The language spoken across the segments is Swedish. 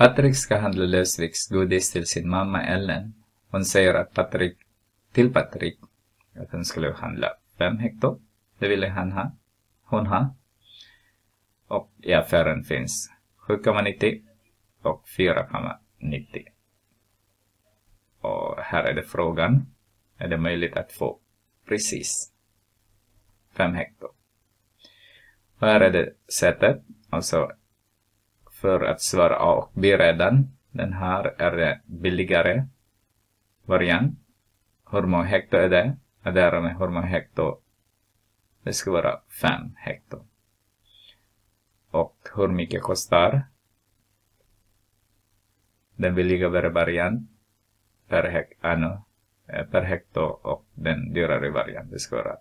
Patrick ska handla lösviktsgodis till sin mamma Ellen. Hon säger att Patrick, till Patrick att han skulle handla fem hekto. Det ville han ha. Hon ha. Och i affären finns 7,90 och 4,90. Och här är det frågan. Är det möjligt att få precis 5 hekto? Här är det sättet. Alltså för att svara A och B redan. Den här är det billigare variant. Hur många hekto är det? Och därmed hur många hekto? Det ska vara 5 hekto. Och hur mycket kostar? Den billigare variant per, hek, ah, ano, eh, per hekto och den dyrare variant. Det ska vara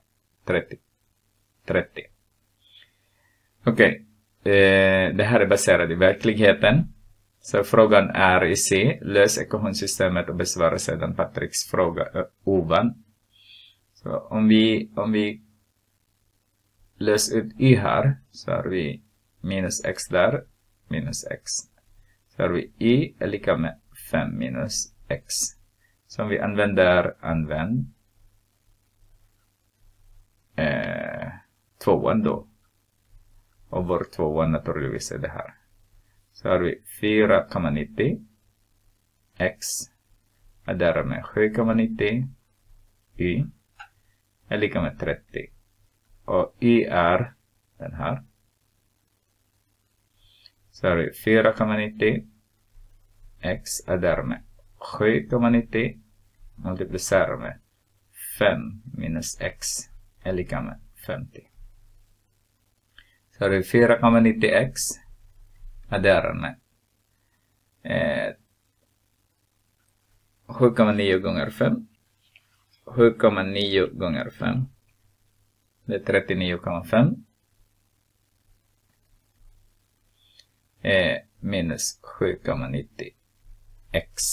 30. 30. Okej, okay eh, det här är baserat i verkligheten. Så frågan är i C. Lös ekvationssystemet och besvara sedan Patricks fråga ovan. Så om vi, om vi löser ut y här så har vi minus x där, minus x. Så har vi y är lika med 5 minus x. Som vi använder, använd eh, tvåan då. Och vår tvåa naturligtvis är det här. Så har vi 4,90 x är därmed 7,90 y är lika med 30. Och y är den här. Så har vi 4,90 x är därmed 7,90 multiplicerar med 5 minus x är lika med 50. Så har vi 4,90x adderar med eh, 7,9 gånger 5. 7,9 gånger 5. Det är 39,5. Eh, minus 7,90 x.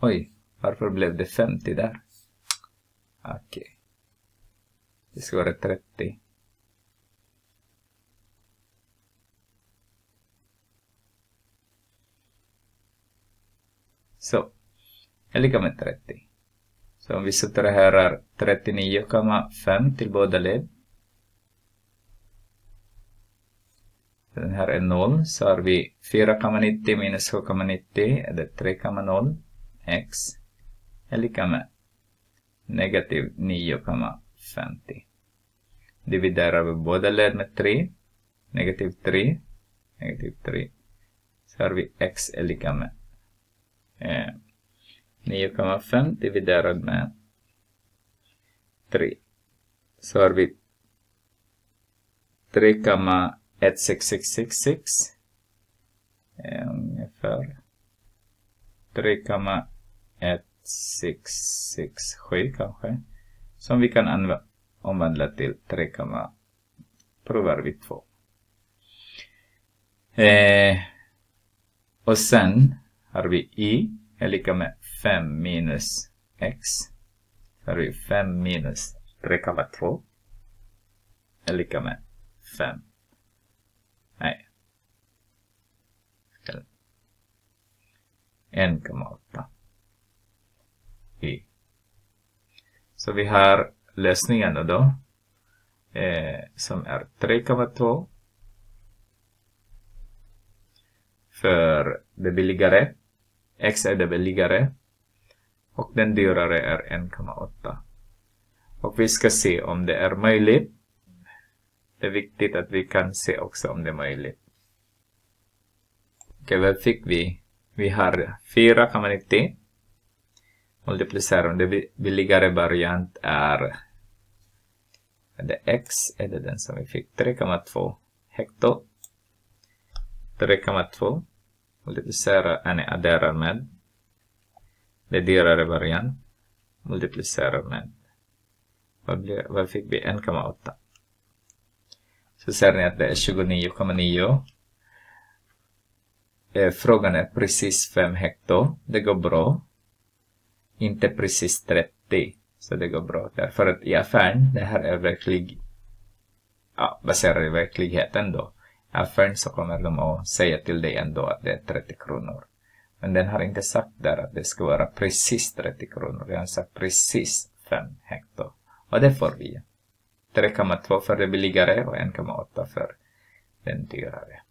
Oj, varför blev det 50 där? Okej. Okay. Det ska vara 30. Så, är lika med 30. Så om vi sätter här 39,5 till båda led. Den här är 0, så har vi 4,90 minus 7,90 är det 3,0 x är lika med negativ 9,50. Dividerar vi båda led med 3, negativ 3, negativ 3, så har vi x är lika med eh, 9,5 dividerat med 3. Så har vi 3,16666 eh, ungefär 3,1667 kanske. Som vi kan omvandla till 3, provar vi 2. Eh, och sen har vi i är lika med 5 minus x. Så har vi 5 minus 3,2 är lika med 5. Nej. 1,8 y. Så vi har lösningarna då. Eh, som är 3,2 för det billigare. X är det billigare. Och den dyrare är 1,8. Och vi ska se om det är möjligt. Det är viktigt att vi kan se också om det är möjligt. Okej, vad fick vi? Vi har 4,90. Multiplicerar det billigare variant är, är det x, är det den som vi fick? 3,2 hekto. 3,2 multiplicera, äh, nej, adderar med. Det är dyrare variant. Multiplicerar med. Vad, blir, vad fick vi? 1,8 så ser ni att det är 29,9 eh, frågan är precis 5 hekto. Det går bra. Inte precis 30 så det går bra därför att i affären det här är verklig ja, baserat i verkligheten då affären så kommer de att säga till dig ändå att det är 30 kronor. Men den har inte sagt där att det ska vara precis 30 kronor. Den har sagt precis 5 hektar. Och det får vi. 3,2 för det billigare och 1,8 för den dyrare.